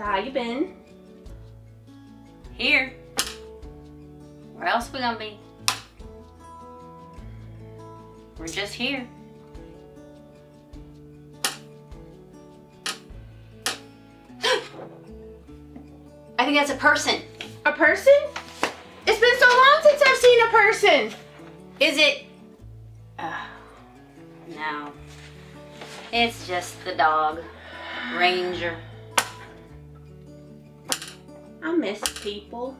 So how you been? Here. Where else we gonna be? We're just here. I think that's a person. A person? It's been so long since I've seen a person. Is it? Uh, no. It's just the dog. Ranger. I miss people.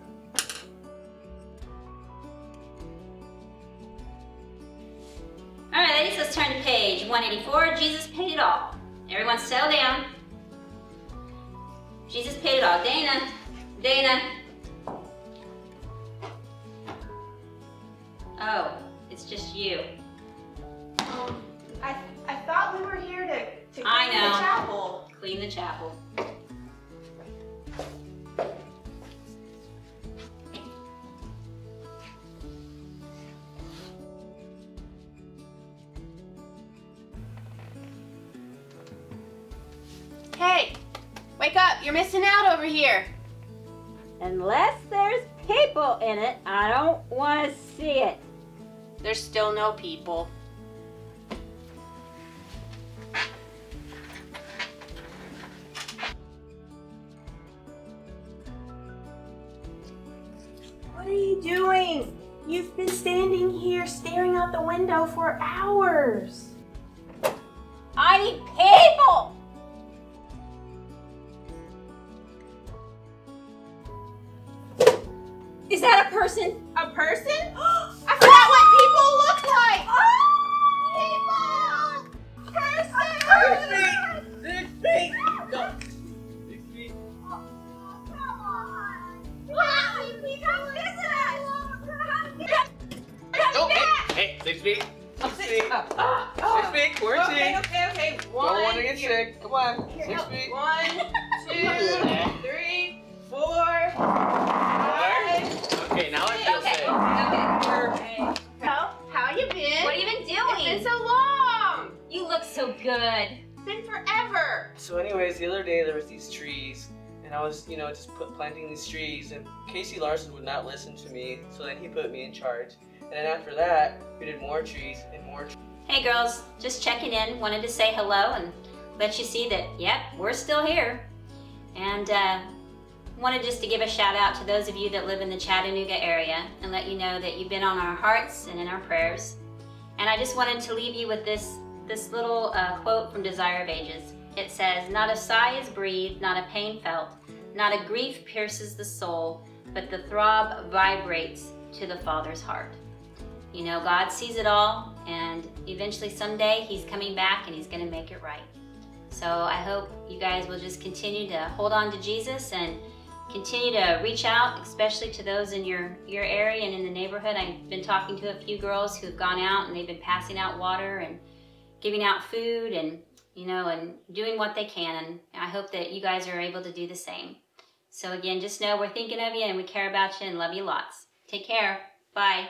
All right, ladies, let's turn to page 184. Jesus paid it all. Everyone settle down. Jesus paid it all. Dana, Dana. Oh, it's just you. Um, I I thought we were here to to clean know. the chapel. Clean the chapel. Hey, wake up! You're missing out over here. Unless there's people in it, I don't want to see it. There's still no people. What are you doing? You've been standing here staring out the window for hours. I need people! Is that a person? A person? I forgot what people look like. People! Person! Six feet! Go. Six feet. Oh, hey, hey, six feet. Six feet. Six feet. Quarantine. Okay, okay, okay. Don't One. want to get here. sick. Come on. Six feet. One, two, been forever. So, anyways, the other day there was these trees, and I was, you know, just put, planting these trees, and Casey Larson would not listen to me, so then he put me in charge. And then after that, we did more trees and more trees. Hey girls, just checking in. Wanted to say hello and let you see that, yep, we're still here. And uh, wanted just to give a shout out to those of you that live in the Chattanooga area and let you know that you've been on our hearts and in our prayers. And I just wanted to leave you with this, this little uh, quote from Desire of Ages. It says, Not a sigh is breathed, not a pain felt, not a grief pierces the soul, but the throb vibrates to the Father's heart. You know, God sees it all, and eventually someday He's coming back and He's going to make it right. So I hope you guys will just continue to hold on to Jesus and continue to reach out, especially to those in your, your area and in the neighborhood. I've been talking to a few girls who've gone out and they've been passing out water and giving out food and, you know, and doing what they can. And I hope that you guys are able to do the same. So again, just know we're thinking of you and we care about you and love you lots. Take care. Bye.